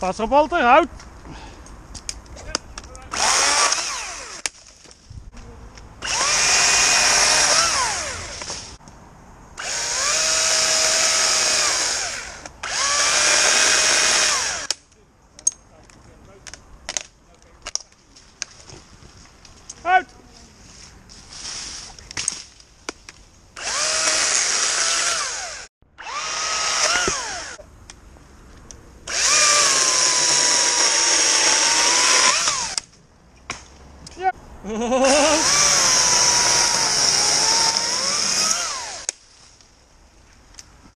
Pas op Walter! 시작! 어,